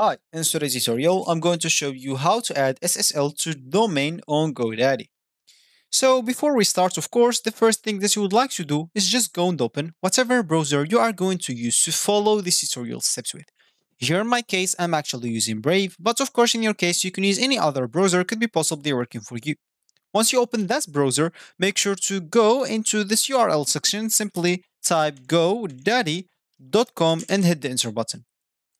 Hi, in today's tutorial, I'm going to show you how to add SSL to domain on GoDaddy. So before we start, of course, the first thing that you would like to do is just go and open whatever browser you are going to use to follow this tutorial steps with. Here in my case, I'm actually using Brave, but of course in your case, you can use any other browser could be possibly working for you. Once you open that browser, make sure to go into this URL section, simply type godaddy.com and hit the enter button.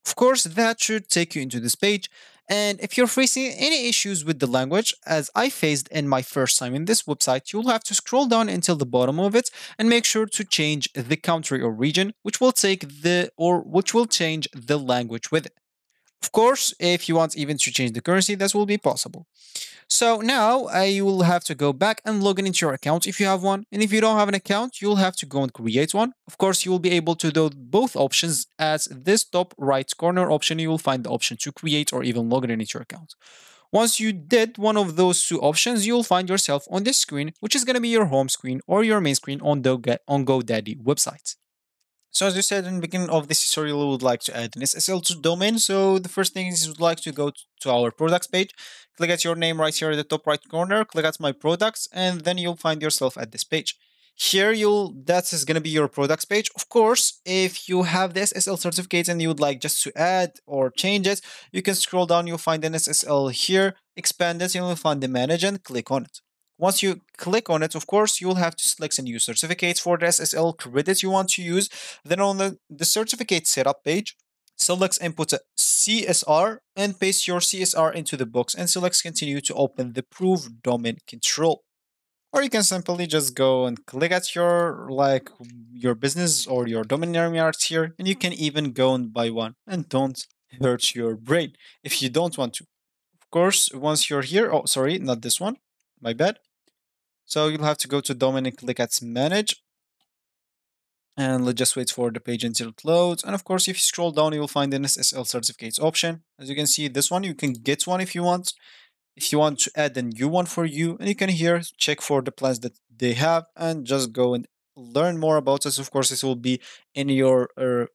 Of course, that should take you into this page. And if you're facing any issues with the language, as I faced in my first time in this website, you'll have to scroll down until the bottom of it and make sure to change the country or region, which will take the or which will change the language with it. Of course, if you want even to change the currency, this will be possible. So now uh, you will have to go back and log in into your account if you have one. And if you don't have an account, you'll have to go and create one. Of course, you will be able to do both options as this top right corner option, you will find the option to create or even log in into your account. Once you did one of those two options, you'll find yourself on this screen, which is going to be your home screen or your main screen on the on GoDaddy website. So as you said in the beginning of this tutorial, we would like to add an SSL to domain. So the first thing is you would like to go to our products page, click at your name right here at the top right corner, click at my products, and then you'll find yourself at this page. Here you'll that is gonna be your products page. Of course, if you have the SSL certificate and you would like just to add or change it, you can scroll down, you'll find an SSL here, expand it, you'll find the manage and click on it. Once you click on it, of course, you'll have to select a new certificate for the SSL credit you want to use. Then on the, the certificate setup page, select input CSR and paste your CSR into the box and select continue to open the prove domain control. Or you can simply just go and click at your like your business or your domain name right here and you can even go and buy one and don't hurt your brain if you don't want to. Of course, once you're here, oh sorry, not this one, my bad. So you'll have to go to click at manage. And let's just wait for the page until it loads. And of course, if you scroll down, you will find the SSL certificates option. As you can see, this one, you can get one if you want. If you want to add a new one for you, and you can here check for the plans that they have and just go and learn more about this. Of course, this will be in your uh,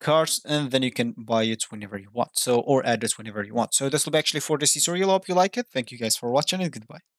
cards and then you can buy it whenever you want. So, or add it whenever you want. So this will be actually for this tutorial. Hope you like it. Thank you guys for watching and goodbye.